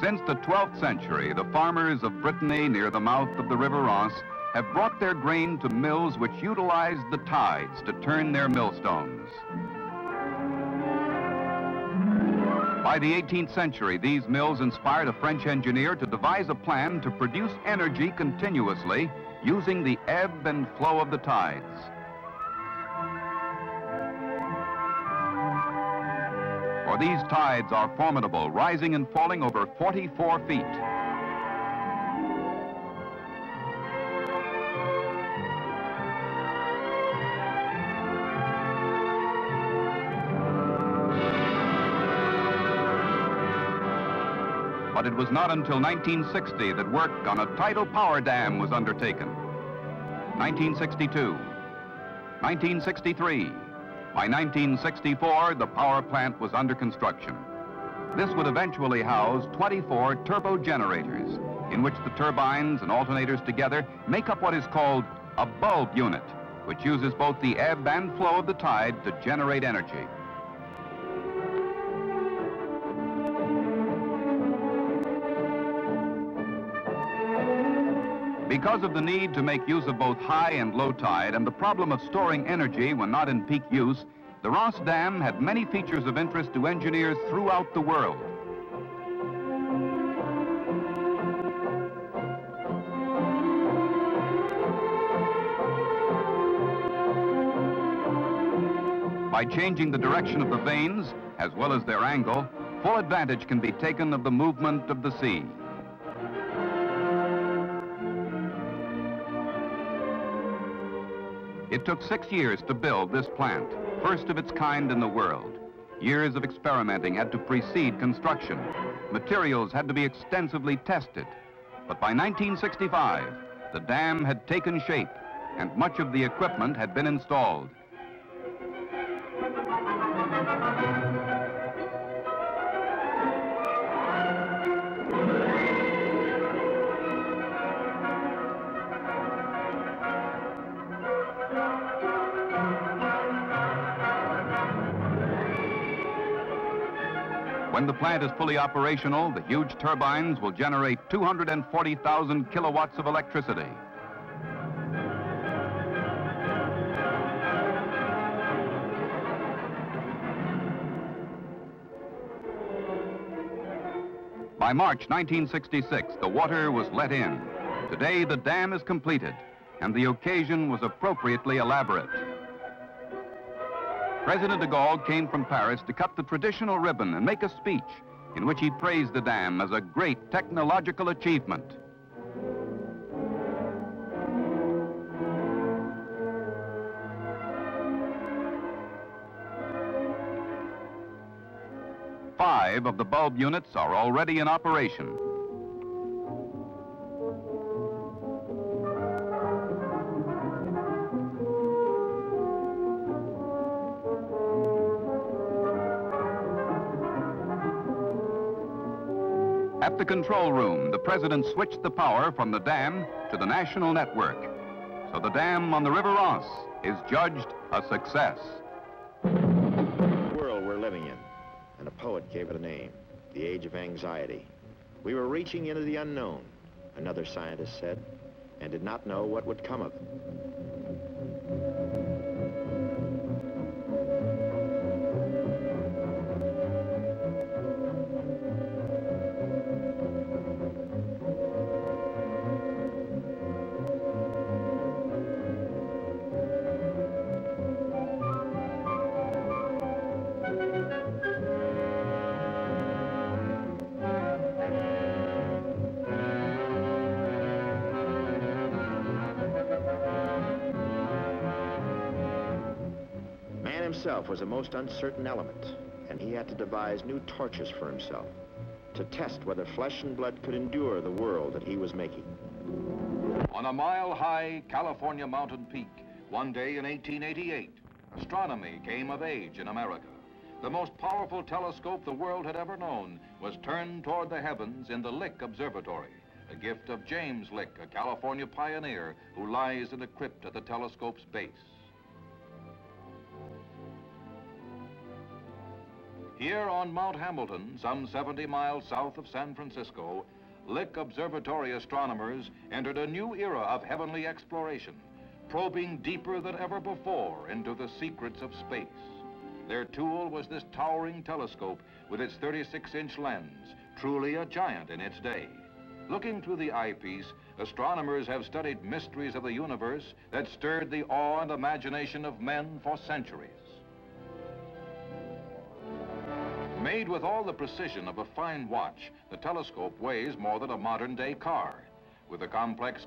Since the 12th century, the farmers of Brittany near the mouth of the River Rance have brought their grain to mills which utilize the tides to turn their millstones. By the 18th century, these mills inspired a French engineer to devise a plan to produce energy continuously using the ebb and flow of the tides. These tides are formidable, rising and falling over 44 feet. But it was not until 1960 that work on a tidal power dam was undertaken. 1962, 1963. By 1964, the power plant was under construction. This would eventually house 24 turbo generators, in which the turbines and alternators together make up what is called a bulb unit, which uses both the ebb and flow of the tide to generate energy. Because of the need to make use of both high and low tide and the problem of storing energy when not in peak use, the Rance Dam had many features of interest to engineers throughout the world. By changing the direction of the vanes, as well as their angle, full advantage can be taken of the movement of the sea. It took six years to build this plant, first of its kind in the world. Years of experimenting had to precede construction. Materials had to be extensively tested. But by 1965, the dam had taken shape and much of the equipment had been installed. When the plant is fully operational, the huge turbines will generate 240,000 kilowatts of electricity. By March 1966, the water was let in. Today, the dam is completed, and the occasion was appropriately elaborate. President de Gaulle came from Paris to cut the traditional ribbon and make a speech in which he praised the dam as a great technological achievement. Five of the bulb units are already in operation. At the control room, the president switched the power from the dam to the national network. So the dam on the River Rance is judged a success. The world we're living in, and a poet gave it a name, the age of anxiety. We were reaching into the unknown, another scientist said, and did not know what would come of it. Himself was a most uncertain element, and he had to devise new tortures for himself to test whether flesh and blood could endure the world that he was making. On a mile-high California mountain peak, one day in 1888, astronomy came of age in America. The most powerful telescope the world had ever known was turned toward the heavens in the Lick Observatory, a gift of James Lick, a California pioneer who lies in a crypt at the telescope's base. Here on Mount Hamilton, some 70 miles south of San Francisco, Lick Observatory astronomers entered a new era of heavenly exploration, probing deeper than ever before into the secrets of space. Their tool was this towering telescope with its 36-inch lens, truly a giant in its day. Looking through the eyepiece, astronomers have studied mysteries of the universe that stirred the awe and imagination of men for centuries. Made with all the precision of a fine watch, the telescope weighs more than a modern-day car. With a complex